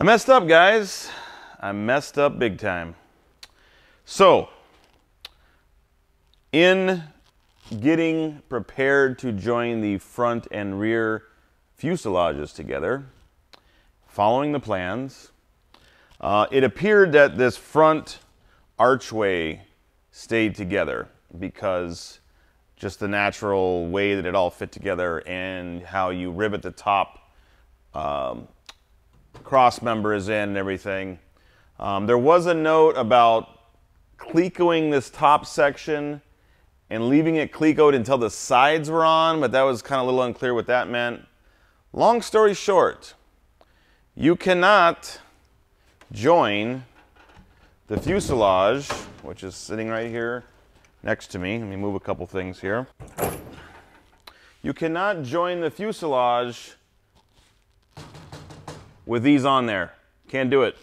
I messed up, guys. I messed up big time. So, in getting prepared to join the front and rear fuselages together, following the plans, uh, it appeared that this front archway stayed together because just the natural way that it all fit together and how you rivet the top um, cross member is in and everything. Um, there was a note about clecoing this top section and leaving it clecoed until the sides were on, but that was kind of a little unclear what that meant. Long story short, you cannot join the fuselage, which is sitting right here next to me. Let me move a couple things here. You cannot join the fuselage with these on there. Can't do it.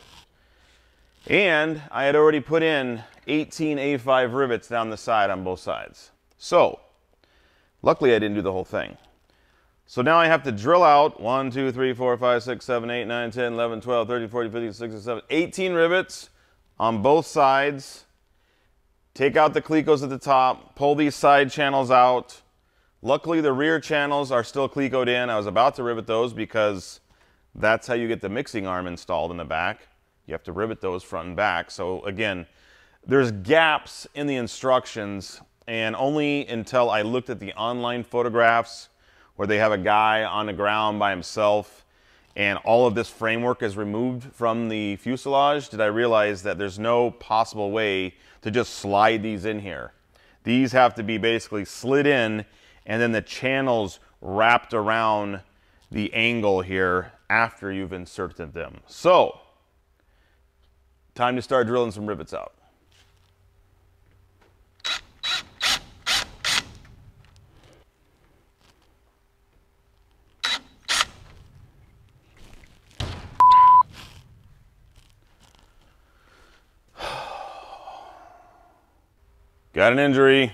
And I had already put in 18 A5 rivets down the side on both sides. So, luckily I didn't do the whole thing. So now I have to drill out 1, 2, 3, 4, 5, 6, 7, 8, 9, 10, 11, 12, 13, 14, 15, 16, 17, 18 rivets on both sides. Take out the clecos at the top, pull these side channels out. Luckily the rear channels are still clecoed in. I was about to rivet those because that's how you get the mixing arm installed in the back. You have to rivet those front and back. So again, there's gaps in the instructions and only until I looked at the online photographs where they have a guy on the ground by himself and all of this framework is removed from the fuselage did I realize that there's no possible way to just slide these in here. These have to be basically slid in and then the channels wrapped around the angle here after you've inserted them. So, time to start drilling some rivets out. Got an injury.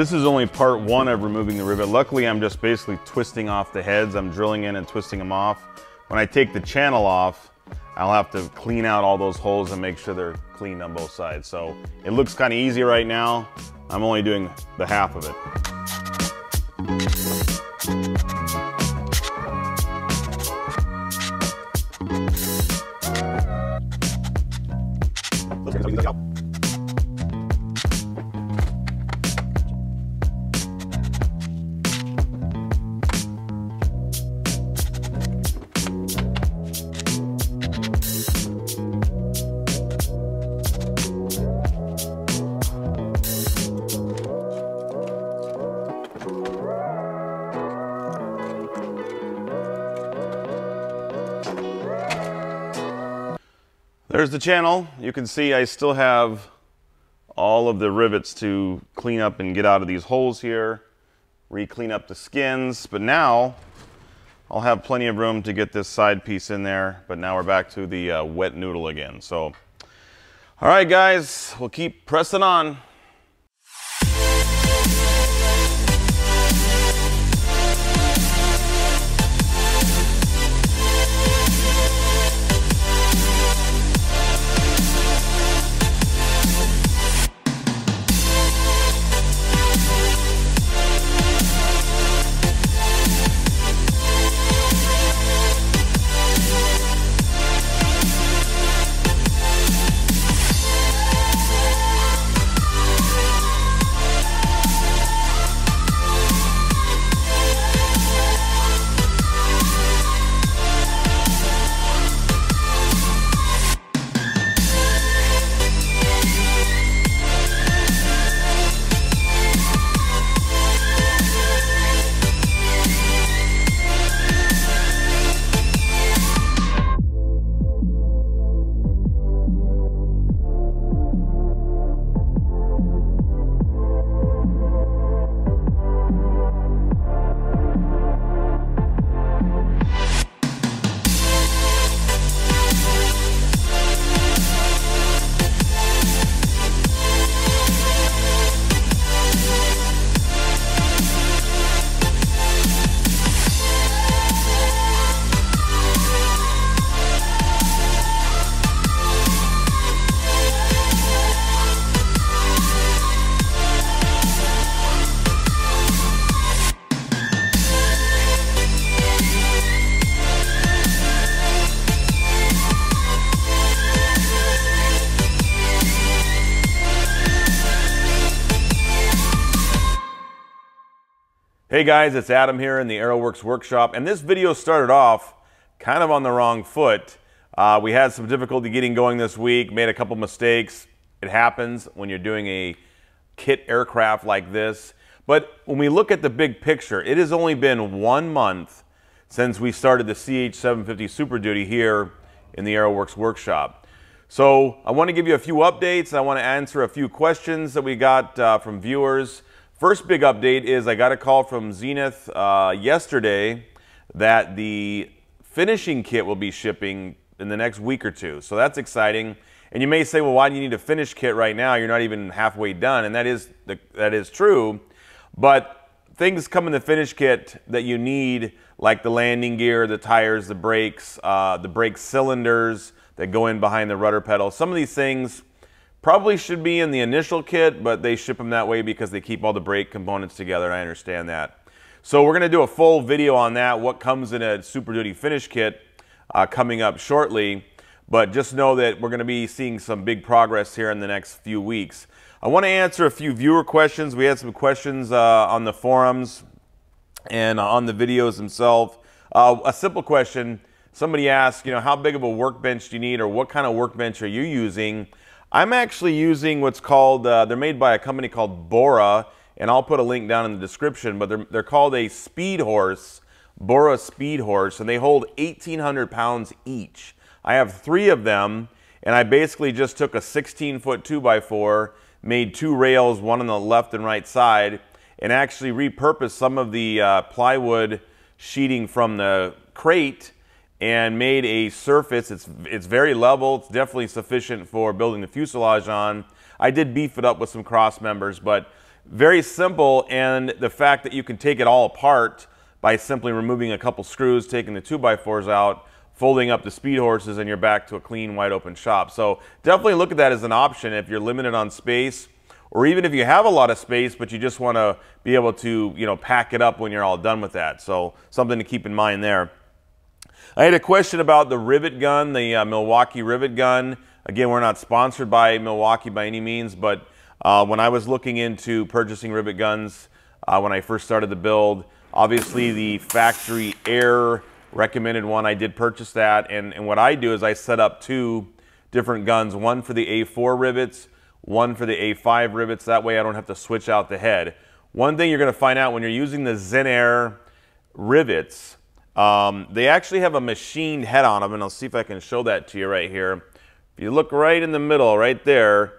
This is only part one of removing the rivet. Luckily, I'm just basically twisting off the heads. I'm drilling in and twisting them off. When I take the channel off, I'll have to clean out all those holes and make sure they're clean on both sides. So it looks kind of easy right now. I'm only doing the half of it. There's the channel. You can see I still have all of the rivets to clean up and get out of these holes here, re-clean up the skins, but now I'll have plenty of room to get this side piece in there, but now we're back to the uh, wet noodle again. So, all right guys, we'll keep pressing on. Hey guys, it's Adam here in the AeroWorks workshop, and this video started off kind of on the wrong foot. Uh, we had some difficulty getting going this week, made a couple mistakes. It happens when you're doing a kit aircraft like this. But when we look at the big picture, it has only been one month since we started the CH750 Super Duty here in the AeroWorks workshop. So I want to give you a few updates. I want to answer a few questions that we got uh, from viewers. First big update is I got a call from Zenith uh, yesterday that the finishing kit will be shipping in the next week or two. So that's exciting. And you may say, well, why do you need a finish kit right now? You're not even halfway done. And that is, the, that is true. But things come in the finish kit that you need, like the landing gear, the tires, the brakes, uh, the brake cylinders that go in behind the rudder pedal. Some of these things Probably should be in the initial kit, but they ship them that way because they keep all the brake components together. I understand that. So we're going to do a full video on that, what comes in a Super Duty finish kit uh, coming up shortly. But just know that we're going to be seeing some big progress here in the next few weeks. I want to answer a few viewer questions. We had some questions uh, on the forums and on the videos themselves. Uh, a simple question. Somebody asked, you know, how big of a workbench do you need or what kind of workbench are you using? I'm actually using what's called, uh, they're made by a company called Bora, and I'll put a link down in the description, but they're, they're called a Speed Horse, Bora Speed Horse, and they hold 1,800 pounds each. I have three of them, and I basically just took a 16 foot 2x4, made two rails, one on the left and right side, and actually repurposed some of the uh, plywood sheeting from the crate and made a surface. It's, it's very level. It's definitely sufficient for building the fuselage on. I did beef it up with some cross members, but very simple. And the fact that you can take it all apart by simply removing a couple screws, taking the 2x4s out, folding up the speed horses, and you're back to a clean, wide open shop. So definitely look at that as an option if you're limited on space or even if you have a lot of space, but you just want to be able to, you know, pack it up when you're all done with that. So something to keep in mind there. I had a question about the rivet gun, the uh, Milwaukee rivet gun. Again, we're not sponsored by Milwaukee by any means, but uh, when I was looking into purchasing rivet guns uh, when I first started the build, obviously the factory air recommended one. I did purchase that, and, and what I do is I set up two different guns, one for the A4 rivets, one for the A5 rivets. That way I don't have to switch out the head. One thing you're going to find out when you're using the Zenair rivets, um, they actually have a machined head on them, and I'll see if I can show that to you right here. If you look right in the middle, right there,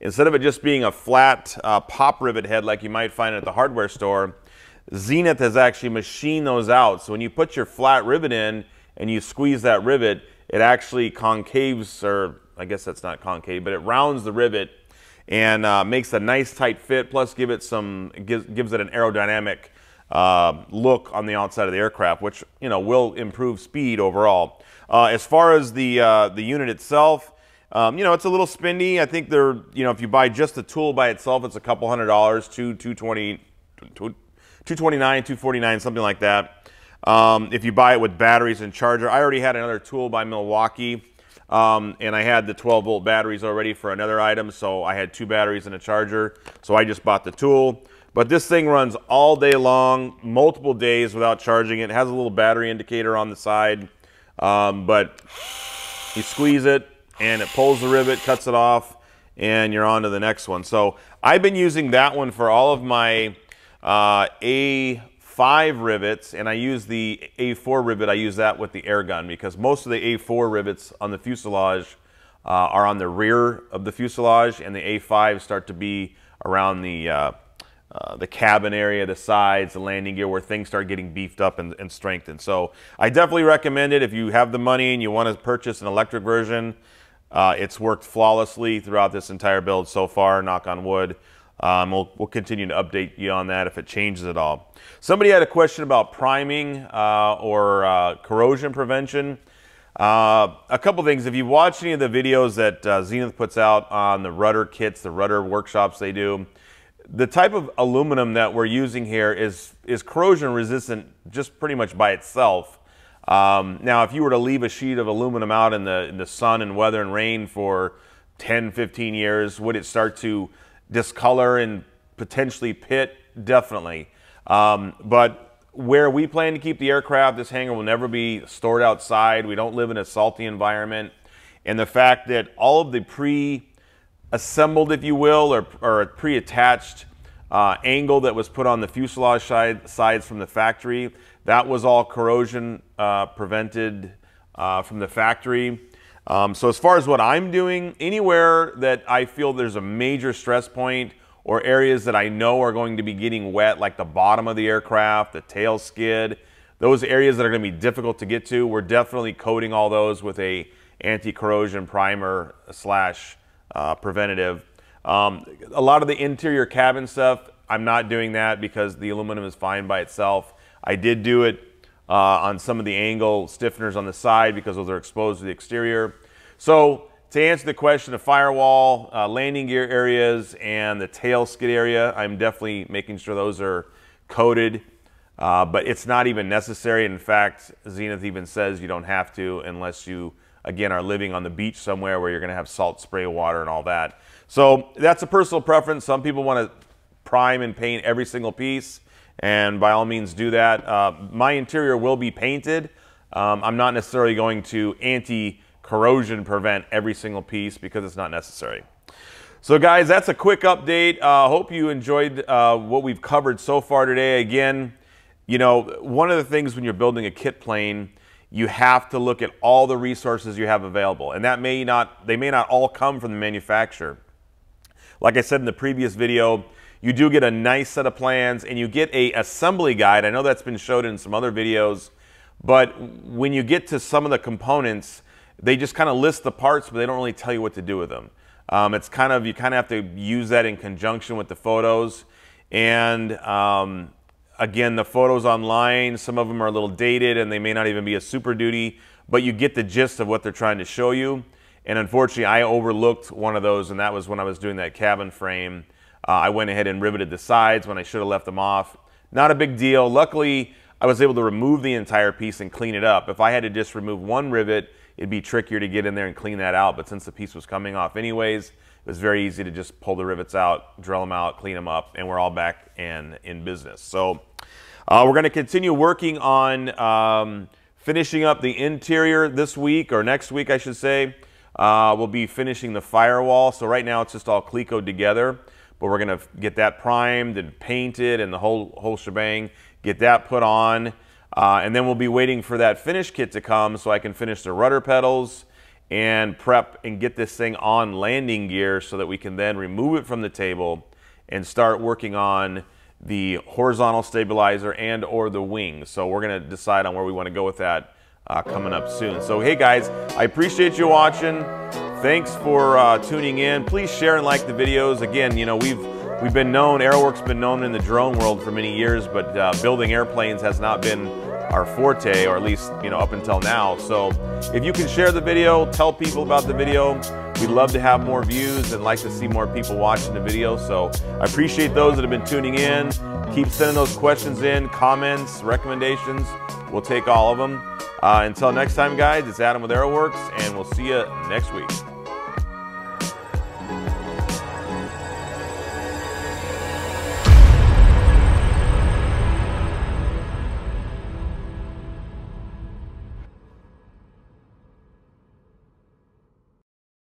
instead of it just being a flat uh, pop rivet head like you might find at the hardware store, Zenith has actually machined those out. So when you put your flat rivet in and you squeeze that rivet, it actually concaves, or I guess that's not concave, but it rounds the rivet and uh, makes a nice tight fit, plus give it some, gives, gives it an aerodynamic uh, look on the outside of the aircraft, which you know will improve speed overall. Uh, as far as the uh, the unit itself, um, you know it's a little spendy. I think they're you know if you buy just the tool by itself, it's a couple hundred dollars, two two twenty, two twenty nine, two forty nine, something like that. Um, if you buy it with batteries and charger, I already had another tool by Milwaukee. Um, and I had the 12 volt batteries already for another item, so I had two batteries and a charger. So I just bought the tool. But this thing runs all day long, multiple days without charging it. It has a little battery indicator on the side, um, but you squeeze it and it pulls the rivet, cuts it off, and you're on to the next one. So I've been using that one for all of my uh, A5 rivets, and I use the A4 rivet. I use that with the air gun because most of the A4 rivets on the fuselage uh, are on the rear of the fuselage, and the A5 start to be around the uh, uh, the cabin area, the sides, the landing gear, where things start getting beefed up and, and, strengthened. So I definitely recommend it if you have the money and you want to purchase an electric version. Uh, it's worked flawlessly throughout this entire build so far, knock on wood. Um, we'll, we'll, continue to update you on that if it changes at all. Somebody had a question about priming uh, or uh, corrosion prevention. Uh, a couple things. If you watch any of the videos that Zenith puts out on the rudder kits, the rudder workshops they do, the type of aluminum that we're using here is, is corrosion resistant just pretty much by itself. Um, now, if you were to leave a sheet of aluminum out in the, in the sun and weather and rain for 10, 15 years, would it start to discolor and potentially pit? Definitely. Um, but where we plan to keep the aircraft, this hangar will never be stored outside. We don't live in a salty environment. And the fact that all of the pre assembled, if you will, or, or pre attached uh, angle that was put on the fuselage side, sides from the factory, that was all corrosion uh, prevented uh, from the factory. Um, so as far as what I'm doing, anywhere that I feel there's a major stress point or areas that I know are going to be getting wet, like the bottom of the aircraft, the tail skid, those areas that are going to be difficult to get to, we're definitely coating all those with a anti-corrosion primer slash uh, preventative. Um, a lot of the interior cabin stuff, I'm not doing that because the aluminum is fine by itself. I did do it uh, on some of the angle stiffeners on the side because those are exposed to the exterior. So to answer the question of firewall, uh, landing gear areas, and the tail skid area, I'm definitely making sure those are coated, uh, but it's not even necessary. In fact, Zenith even says you don't have to unless you, again, are living on the beach somewhere where you're going to have salt spray water and all that. So that's a personal preference. Some people want to prime and paint every single piece, and by all means do that. Uh, my interior will be painted. Um, I'm not necessarily going to anti corrosion prevent every single piece because it's not necessary. So guys, that's a quick update. Uh, hope you enjoyed uh, what we've covered so far today. Again, you know, one of the things when you're building a kit plane, you have to look at all the resources you have available. And that may not, they may not all come from the manufacturer. Like I said in the previous video, you do get a nice set of plans and you get a assembly guide. I know that's been showed in some other videos, but when you get to some of the components, they just kind of list the parts, but they don't really tell you what to do with them. Um, it's kind of, you kind of have to use that in conjunction with the photos. And um, again, the photos online, some of them are a little dated and they may not even be a super duty, but you get the gist of what they're trying to show you. And unfortunately, I overlooked one of those, and that was when I was doing that cabin frame. Uh, I went ahead and riveted the sides when I should have left them off. Not a big deal. Luckily, I was able to remove the entire piece and clean it up. If I had to just remove one rivet, it'd be trickier to get in there and clean that out. But since the piece was coming off anyways, it was very easy to just pull the rivets out, drill them out, clean them up, and we're all back in, in business. So uh, we're going to continue working on um, finishing up the interior this week, or next week, I should say. Uh, we'll be finishing the firewall. So right now it's just all Clecoed together, but we're going to get that primed and painted and the whole, whole shebang, get that put on. Uh, and then we'll be waiting for that finish kit to come so I can finish the rudder pedals and prep and get this thing on landing gear so that we can then remove it from the table and start working on the horizontal stabilizer and or the wings. So we're to decide on where we want to go with that uh, coming up soon. So hey guys, I appreciate you watching. Thanks for uh, tuning in. Please share and like the videos. Again, you know, we've We've been known, Aeroworks been known in the drone world for many years, but uh, building airplanes has not been our forte, or at least, you know, up until now. So if you can share the video, tell people about the video. We'd love to have more views and like to see more people watching the video. So I appreciate those that have been tuning in. Keep sending those questions in, comments, recommendations. We'll take all of them. Uh, until next time, guys, it's Adam with Aeroworks, and we'll see you next week.